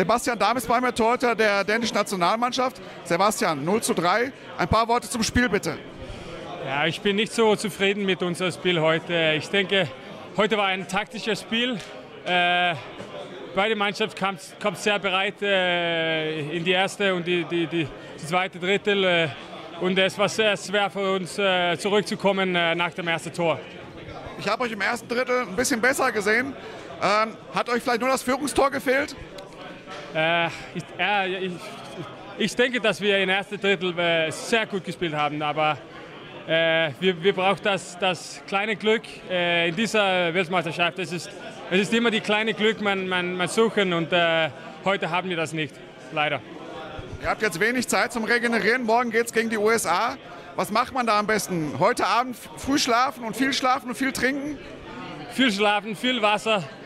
Sebastian Dahm ist bei mir, Torhüter der dänischen Nationalmannschaft. Sebastian, 0 zu 3. Ein paar Worte zum Spiel bitte. Ja, ich bin nicht so zufrieden mit unserem Spiel heute. Ich denke, heute war ein taktisches Spiel. Äh, beide Mannschaften kamen kam sehr bereit äh, in die erste und die, die, die, die zweite Drittel. Äh, und es war sehr schwer für uns äh, zurückzukommen äh, nach dem ersten Tor. Ich habe euch im ersten Drittel ein bisschen besser gesehen. Ähm, hat euch vielleicht nur das Führungstor gefehlt? Äh, ich, ich, ich, denke, dass wir im ersten Drittel sehr gut gespielt haben, aber äh, wir, wir brauchen das, das kleine Glück äh, in dieser Weltmeisterschaft. Es ist, es ist immer die kleine Glück, man, man, man suchen und äh, heute haben wir das nicht, leider. Ihr habt jetzt wenig Zeit zum Regenerieren. Morgen geht es gegen die USA. Was macht man da am besten? Heute Abend früh schlafen und viel schlafen und viel trinken? Viel schlafen, viel Wasser äh,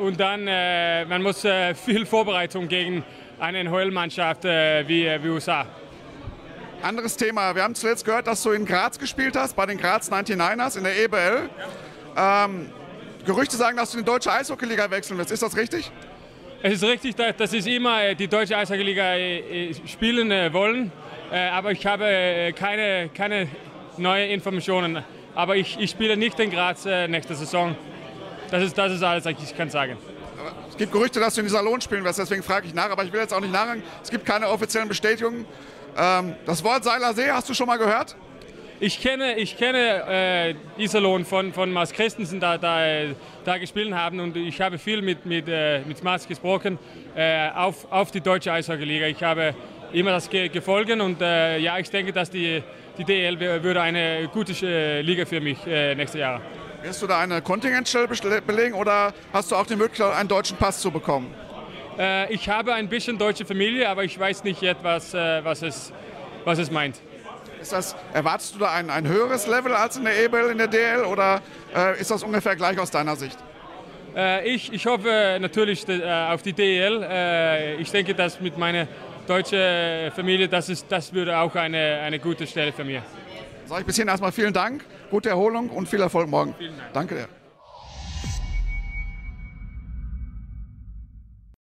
und dann äh, man muss äh, viel Vorbereitung gegen eine NHL-Mannschaft wie, wie USA. Anderes Thema. Wir haben zuletzt gehört, dass du in Graz gespielt hast, bei den Graz 99ers in der EBL. Ja. Ähm, Gerüchte sagen, dass du in die deutsche Eishockeyliga wechseln wirst. Ist das richtig? Es ist richtig, dass ich immer äh, die deutsche Eishockeyliga äh, spielen äh, wollen. Aber ich habe keine, keine neuen Informationen. Aber ich, ich spiele nicht in Graz nächste Saison. Das ist, das ist alles, was ich kann sagen. Es gibt Gerüchte, dass du in die Salon spielen wirst, deswegen frage ich nach. Aber ich will jetzt auch nicht nachhaken. Es gibt keine offiziellen Bestätigungen. Ähm, das Wort Seilersee hast du schon mal gehört? Ich kenne, ich kenne äh, Iserlohn von, von Mars Christensen, da, da, da gespielt haben und ich habe viel mit, mit, äh, mit Mars gesprochen äh, auf, auf die deutsche Eishockey-Liga. Ich habe immer das ge gefolgt und äh, ja, ich denke, dass die, die DL würde eine gute äh, Liga für mich äh, nächstes Jahr. Wirst du da eine Kontingentstelle belegen oder hast du auch die Möglichkeit, einen deutschen Pass zu bekommen? Äh, ich habe ein bisschen deutsche Familie, aber ich weiß nicht jetzt, was, äh, was, es, was es meint. Ist das, erwartest du da ein, ein höheres Level als in der EBL, in der DL oder äh, ist das ungefähr gleich aus deiner Sicht? Äh, ich, ich hoffe natürlich äh, auf die DL. Äh, ich denke, dass mit meiner deutschen Familie, das, ist, das würde auch eine, eine gute Stelle für mich. Sag ich bis hierhin erstmal vielen Dank, gute Erholung und viel Erfolg morgen. Danke dir.